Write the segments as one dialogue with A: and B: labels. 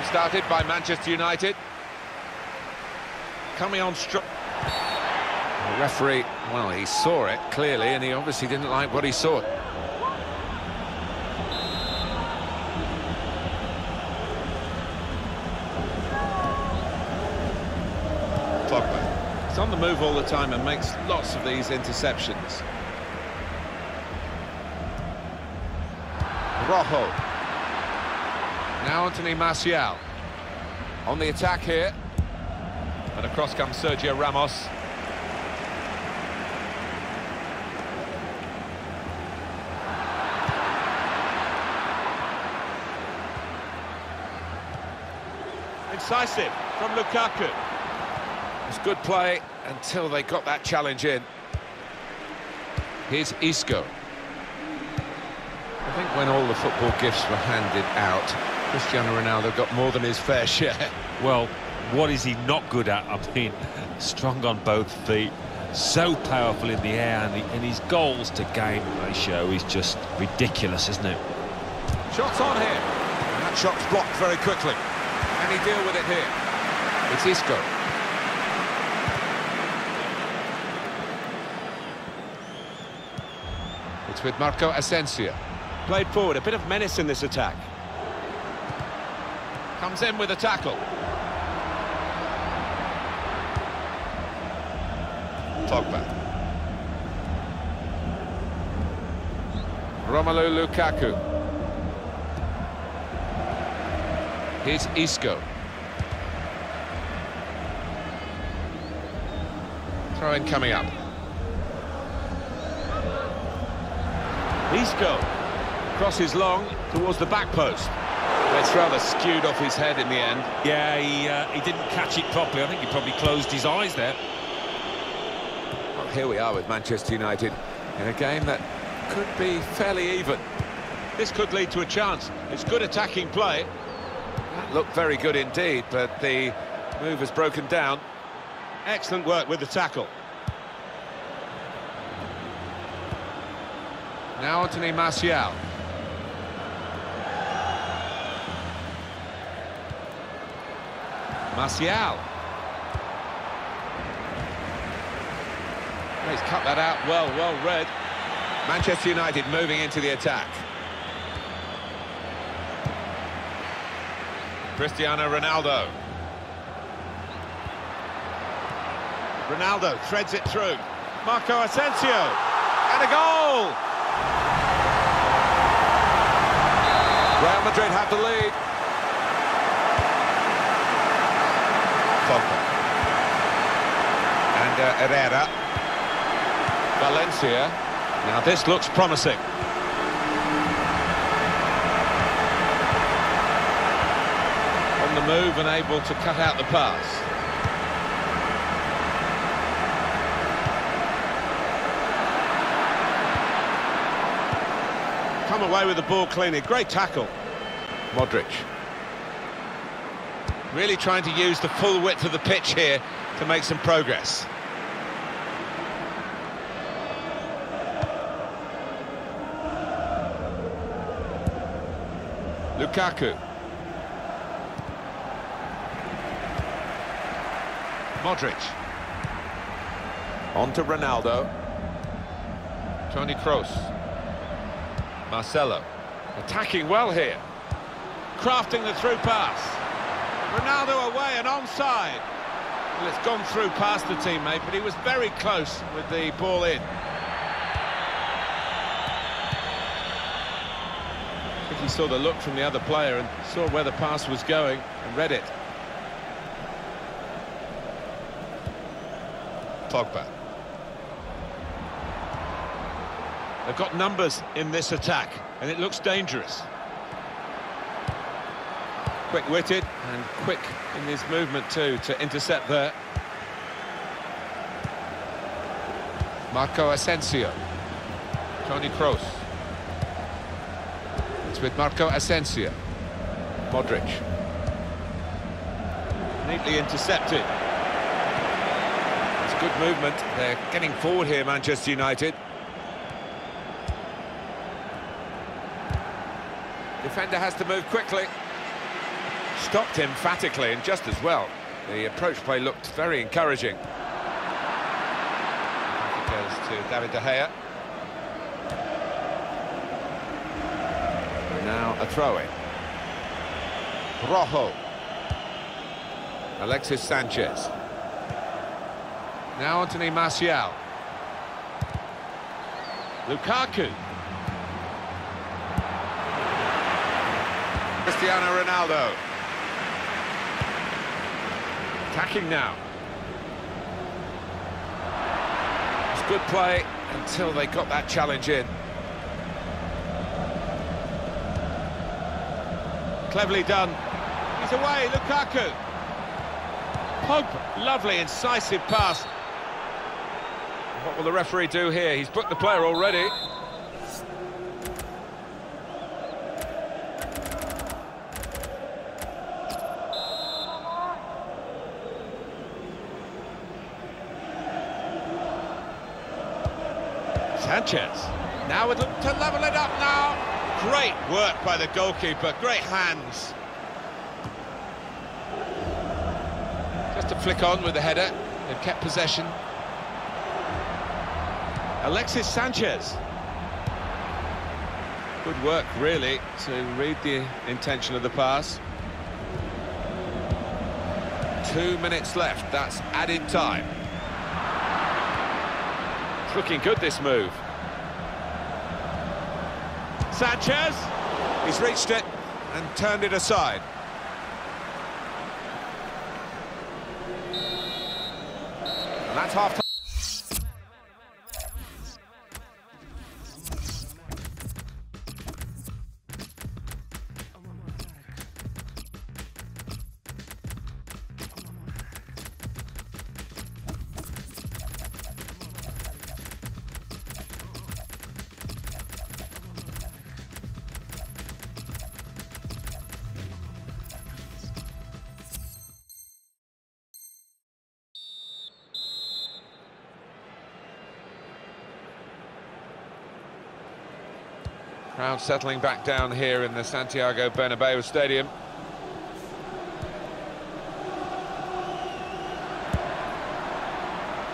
A: time started by Manchester United. Coming on strong. The referee, well, he saw it clearly, and he obviously didn't like what he saw. Pogba. He's on the move all the time and makes lots of these interceptions. Rojo. Now Anthony Martial. On the attack here. And across comes Sergio Ramos. Incisive from Lukaku. It's good play until they got that challenge in. Here's Isco. I think when all the football gifts were handed out, Cristiano Ronaldo got more than his fair share.
B: Well, what is he not good at? I mean, strong on both feet, so powerful in the air, and, the, and his goals to game ratio is just ridiculous, isn't it?
A: Shots on here. And that shot's blocked very quickly. Can he deal with it here? It's Isco. It's with Marco Asensio. Played forward, a bit of menace in this attack. Comes in with a tackle. Pogba. Romelu Lukaku. Here's Isco. Throw in coming up. Isco crosses long towards the back post. It's rather skewed off his head in the end.
B: Yeah, he, uh, he didn't catch it properly. I think he probably closed his eyes there.
A: Well, here we are with Manchester United in a game that could be fairly even. This could lead to a chance. It's good attacking play. That looked very good indeed, but the move has broken down. Excellent work with the tackle. Now Anthony Martial. Martial. He's cut that out well, well read. Manchester United moving into the attack. Cristiano Ronaldo. Ronaldo threads it through. Marco Asensio. And a goal! Real Madrid have the lead. Pogba. Uh, Herrera. Valencia. Now this looks promising. On the move and able to cut out the pass. Come away with the ball cleanly. Great tackle. Modric. Really trying to use the full width of the pitch here to make some progress. Lukaku. Modric. On to Ronaldo. Tony Kroos. Marcelo. Attacking well here. Crafting the through pass. Ronaldo away and onside. Well, it's gone through past the teammate, but he was very close with the ball in. He saw the look from the other player and saw where the pass was going and read it. Pogba. They've got numbers in this attack, and it looks dangerous. Quick-witted and quick in his movement too to intercept there. Marco Asensio. Tony Kroos. It's with Marco Asensio. Modric. Neatly intercepted. It's good movement. They're getting forward here, Manchester United. Defender has to move quickly. Stopped emphatically and just as well. The approach play looked very encouraging. It goes to David De Gea. Now a throw-in. Rojo. Alexis Sanchez. Now Anthony Martial. Lukaku. Cristiano Ronaldo. Attacking now. It's good play until they got that challenge in. Cleverly done. He's away, Lukaku. Pope, lovely, incisive pass. What will the referee do here? He's booked the player already. Sanchez. Now look to level it up now. Great work by the goalkeeper, great hands. Just to flick on with the header, they've kept possession. Alexis Sanchez. Good work, really, to read the intention of the pass. Two minutes left, that's added time. It's looking good, this move. Sanchez, he's reached it and turned it aside. And that's half Crowd settling back down here in the Santiago Bernabeu Stadium.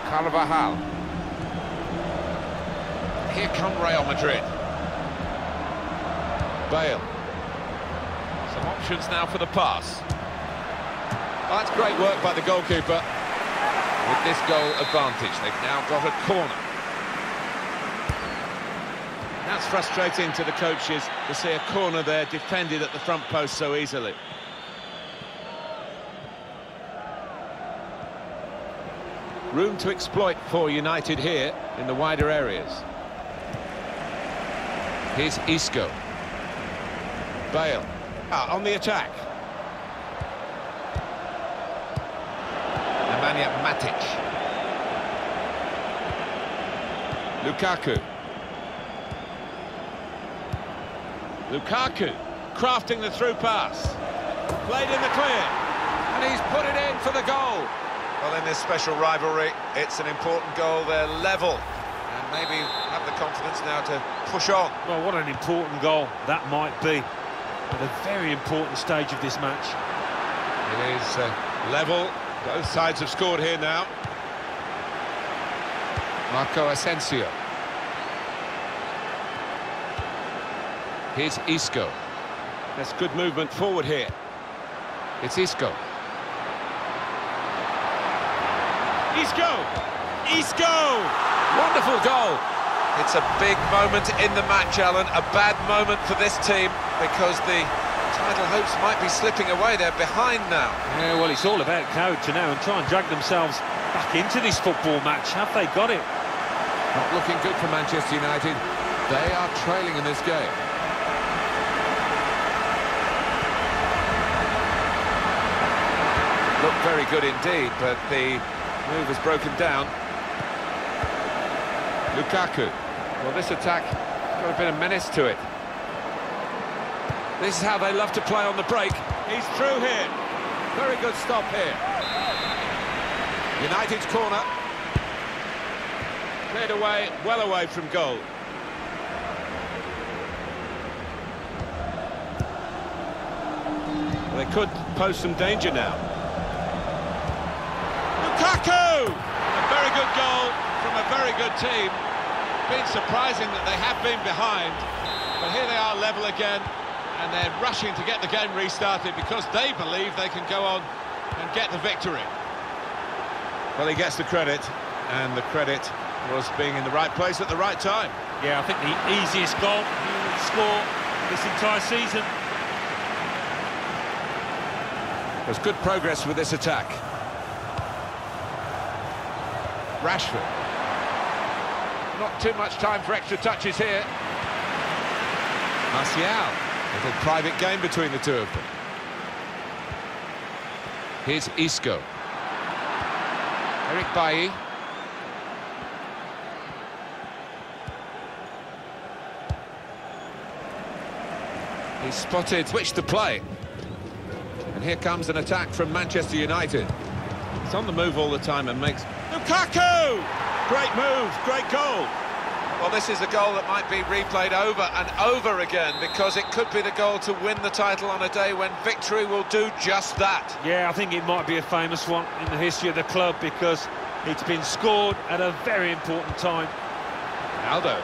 A: Carvajal. Here come Real Madrid. Bale. Some options now for the pass. That's great work by the goalkeeper. With this goal advantage, they've now got a corner. That's frustrating to the coaches to see a corner there defended at the front post so easily. Room to exploit for United here in the wider areas. Here's Isco. Bale. Ah, on the attack. Nemanja Matic. Lukaku. Lukaku crafting the through pass. Played in the clear. And he's put it in for the goal. Well, in this special rivalry, it's an important goal. They're level. And maybe have the confidence now to push on.
B: Well, what an important goal that might be at a very important stage of this match.
A: It is uh, level. Both sides have scored here now. Marco Asensio. Here's Isco. That's good movement forward here. It's Isco. Isco! Isco! Wonderful goal! It's a big moment in the match, Alan. A bad moment for this team because the title hopes might be slipping away. They're behind now.
B: Yeah, well, it's all about character now and try and drag themselves back into this football match. Have they got it?
A: Not looking good for Manchester United. They are trailing in this game. Looked very good indeed, but the move has broken down. Lukaku. Well, this attack got a bit of menace to it. This is how they love to play on the break. He's through here. Very good stop here. United's corner. Cleared away, well away from goal. They could pose some danger now. Lukaku! A very good goal from a very good team. Been surprising that they have been behind, but here they are level again, and they're rushing to get the game restarted because they believe they can go on and get the victory. Well, he gets the credit, and the credit was being in the right place at the right time.
B: Yeah, I think the easiest goal he will score this entire season.
A: There's good progress with this attack. Rashford. Not too much time for extra touches here. Martial. Little private game between the two of them. Here's Isco. Eric Bailly. He's spotted, switched the play. And here comes an attack from Manchester United. He's on the move all the time and makes... Lukaku! Great move, great goal. Well, this is a goal that might be replayed over and over again because it could be the goal to win the title on a day when victory will do just that.
B: Yeah, I think it might be a famous one in the history of the club because it's been scored at a very important time.
A: Aldo.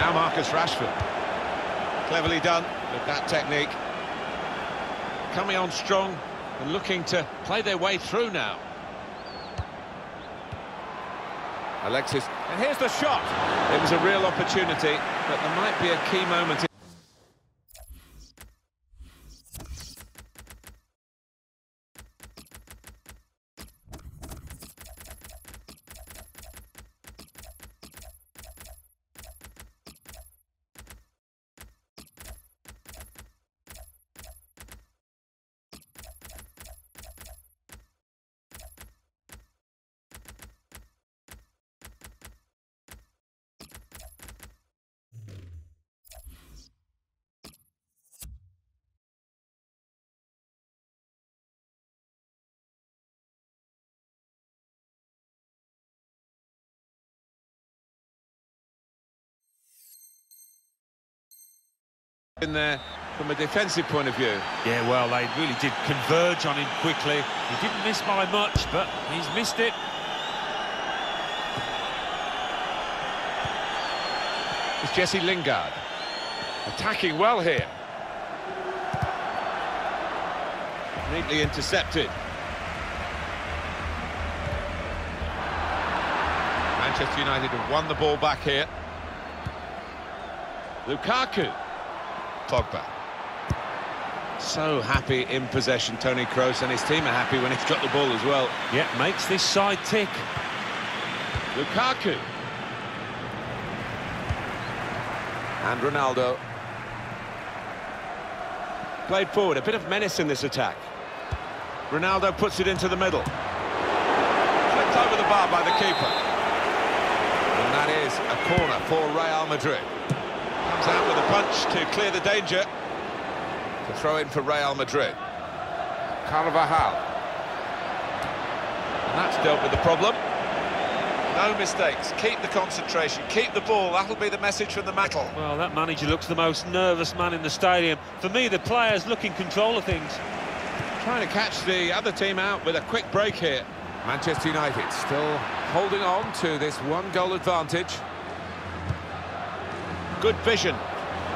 A: Now Marcus Rashford. Cleverly done with that technique. Coming on strong and looking to play their way through now. Alexis, and here's the shot. It was a real opportunity, but there might be a key moment. In there from a defensive point of view.
B: Yeah, well, they really did converge on him quickly. He didn't miss by much, but he's missed it.
A: It's Jesse Lingard. Attacking well here. Neatly intercepted. Manchester United have won the ball back here. Lukaku. Pogba. So happy in possession, Tony Kroos, and his team are happy when he's got the ball as well.
B: Yeah, makes this side tick.
A: Lukaku. And Ronaldo. Played forward, a bit of menace in this attack. Ronaldo puts it into the middle. Flipped over the bar by the keeper. And that is a corner for Real Madrid. Comes out with a punch to clear the danger. To throw in for Real Madrid. Carvajal. And that's dealt with the problem. No mistakes. Keep the concentration. Keep the ball. That'll be the message from the metal.
B: Well, that manager looks the most nervous man in the stadium. For me, the players look in control of things.
A: Trying to catch the other team out with a quick break here. Manchester United still holding on to this one-goal advantage. Good vision.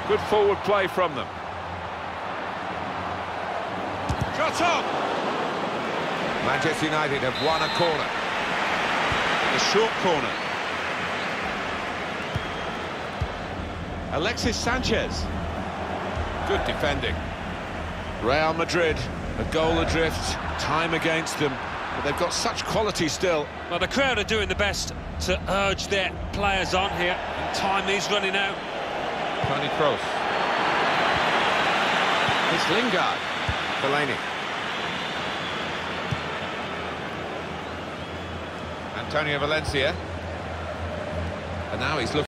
A: Good forward play from them. Shot on! Manchester United have won a corner. A short corner. Alexis Sanchez. Good defending. Real Madrid, a goal adrift, time against them, but they've got such quality still.
B: Well, the crowd are doing the best to urge their players on here, and time is running out.
A: Tony Kroos. It's Lingard. Fellaini. Antonio Valencia. And now he's looking.